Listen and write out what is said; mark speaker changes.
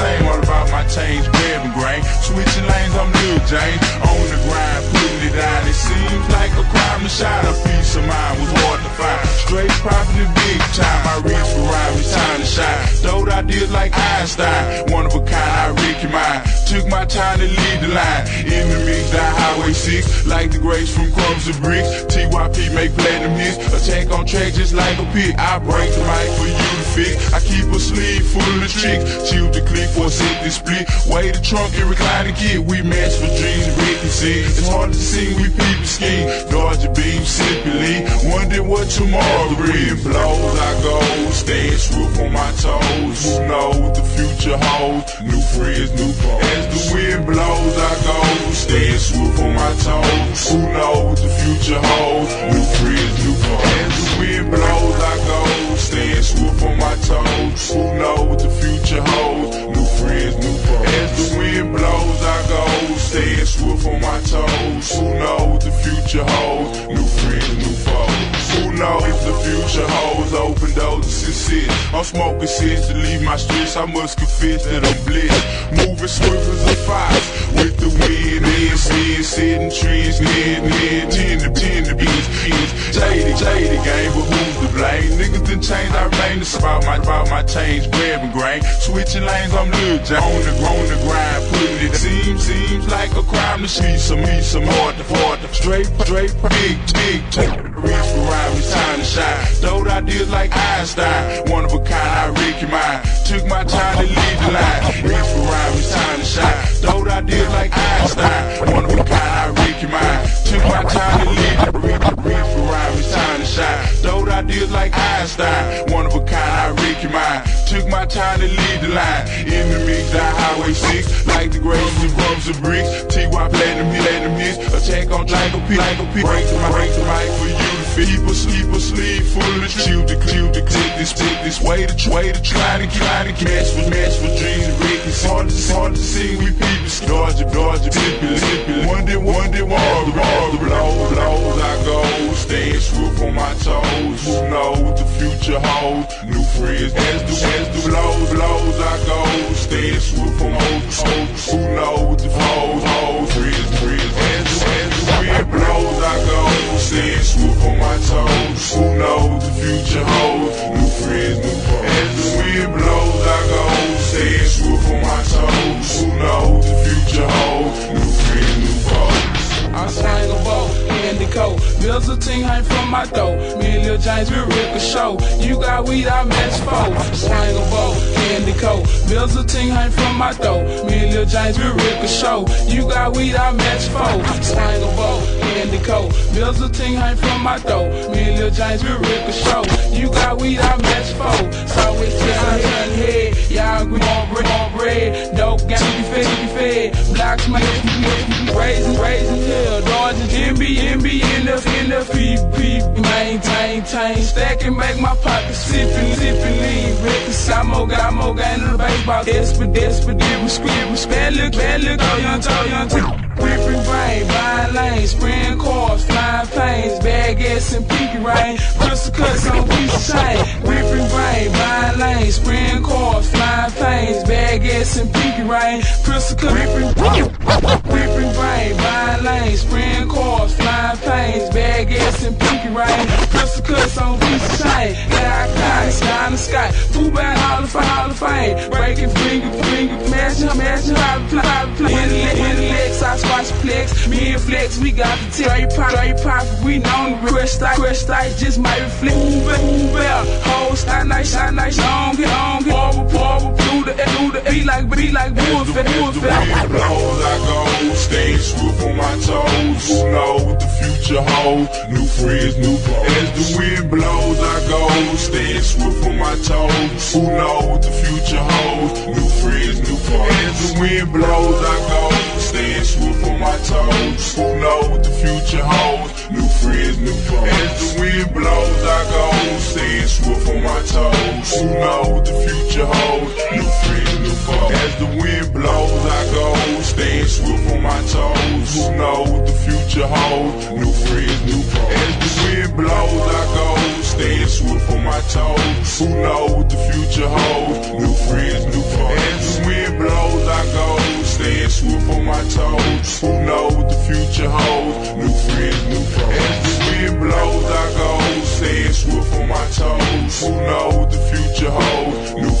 Speaker 1: same. All about my change, grabbing grain. Switching lanes, I'm Lil James. On the grind, putting it down. It seems like a crime to shine. A peace of mind was hard to find. Straight profit and big time. I reach for rhyme, it's time to shine. Throw ideas like Einstein. One of a kind, I Ricky mine. Took my time to lead the line. In the mix, down Highway 6. Like the grapes from crumbs to bricks. TYP make platinum hits. Attack on track just like a pig. I break the mic I keep a sleeve full of tricks. Chill the click for a to split. Way the trunk and recline the kid. We match for dreams, Ricky see. It's hard to see, we people scheme. Dodge a beam, simply. Wonder what tomorrow brings. Blows, I go. Staying swift on my toes. Who knows what the future holds? New friends, new foes. As the wind blows, I go. Staying swift on my toes. Who knows what the future holds? New friends, toes. Who knows what the future holds? New friends, new foes. As the wind blows, I go. Staying swift on my toes. Who knows what the future holds? New friends, new foes. Who knows the future holds? I'm smoking shit to leave my streets. I must confess that I'm blessed. Moving swift as a fox with the wind in, sin, setting trends, head, head, ten to ten to beats. Jaded, jaded game, but who's to blame? Niggas done changed, I remain it's about my about my change, grabbing grain. Switching lanes, I'm Lil. On the on the grind, putting it. Seems seems like a crime to see some me some hard to hard to straight straight big big reach for rhyme, it's time to shine. Ideas like Einstein, one of a kind, I Ricky mine. Took my time to lead the line. Reach for rhyme, it's time to shine. Throw ideas like Einstein, one of a kind, I Ricky mine. Took my time to lead the ideas like Einstein, one of a kind, I Ricky mine. Took my time to lead the line. In the mix, down Highway 6, like the grapes and crumbs and bricks. TY platinum hit, platinum hits. Attack on Jangle P, Jangle P. Break the mic, break the mic for you to fit. Keep a sleep, a sleeve full of chill to chill to click this, click this way to way to try to try to match with match with dreams and. It's hard to hard to see we people dodge dodge it, tip it, tip it. One day, one day, one the the blows, blows I go, staying swift on my toes. Who knows what the future holds? New friends as the as the blows, blows I go, staying swift on my toes. Who knows what the flows holds? Friends, friends as the as the wind blows I go, staying swift on my toes. Who knows what the future holds?
Speaker 2: Bills a ting hang from my throat. Me and Lil James, we Rick a show. You got weed, I match four. Slang a boat, indigo. Bills a ting hang from my throat. Me and Lil James, we Rick a show. You got weed, I match four. Slang a boat, indigo. Bills a ting hang from my throat. Me and Lil James, we Rick a show. You got weed, I match four. So it's just a head. Y'all agree on bread, on bread. Dope gang, you fed, fed. Blocks make PP. Maintain, maintain. Stack and make my pockets sipping lean. Records, I more got more got in the baseball. Expert, expert, scream, bad look, bad look. Oh, young, oh, young, Whipping rain, buying lanes, spraying cars, flying planes, bag ass and pinky rain, crystal cuts on piece of chain. Whipping rain, buying lanes, spraying cars, flying planes, bag ass and pinky rain, crystal cuts. Whipping rain, buying lanes, spraying cars, flying planes, and pinky rain, crystal cuts on piece of chain. Now I got it, sky in the sky, food back all the all the fame, breaking finger, finger, mashing, mashing, how to how to play. Intellect, I squash flex, me and flex, we got the straight pop, straight pop, we know the crush like, crush like, just might reflect. Move it, hold, shine nice, shine nice, long, get forward, forward, the, do the, be like, be like, wolf, wolf, wolf.
Speaker 1: Blows I go, stay on my toes. Who know what the future holds? New friends, new foes. As the wind blows, I go, stay swift on my toes. Who know what the future holds? New friends, new foes. As the wind blows, I go, stay swift on my toes. Who know what the future holds? New friends, new foes. As the wind blows, I go, future holds? New friends, new foes. As the wind blows, I go. Staying swift on my toes. Who know what the future holds? New friends, new foes. As the wind blows, I go. Staying swift on my toes. Who know what the future holds? New friends, new foes. As the wind blows, I go. Staying swift on my toes. Who know what the future holds?